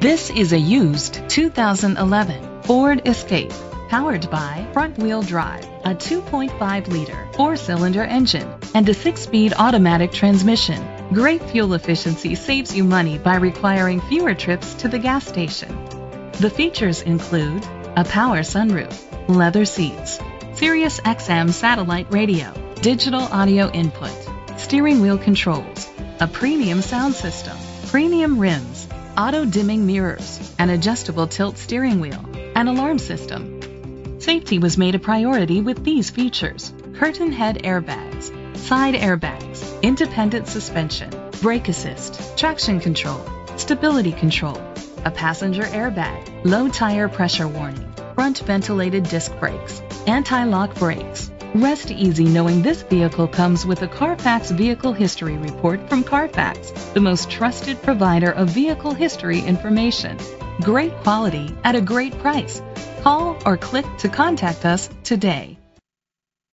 This is a used 2011 Ford Escape powered by front-wheel drive, a 2.5-liter four-cylinder engine, and a six-speed automatic transmission. Great fuel efficiency saves you money by requiring fewer trips to the gas station. The features include a power sunroof, leather seats, Sirius XM satellite radio, digital audio input, steering wheel controls, a premium sound system, premium rims, auto dimming mirrors, an adjustable tilt steering wheel, an alarm system. Safety was made a priority with these features curtain head airbags, side airbags, independent suspension, brake assist, traction control, stability control, a passenger airbag, low tire pressure warning, front ventilated disc brakes, anti lock brakes. Rest easy knowing this vehicle comes with a Carfax Vehicle History Report from Carfax, the most trusted provider of vehicle history information. Great quality at a great price. Call or click to contact us today.